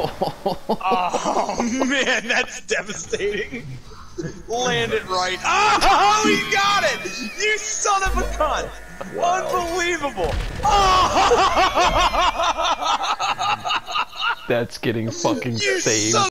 oh man, that's devastating. Land it right. Oh, he got it! You son of a cunt! Unbelievable! Oh! That's getting fucking You saved.